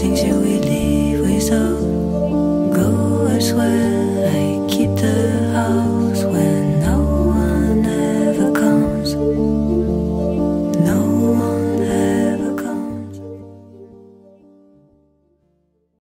things you will leave without. Go elsewhere.